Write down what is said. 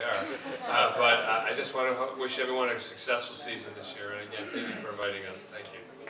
Uh, But uh, I just want to wish everyone a successful season this year, and again, thank you for inviting us. Thank you.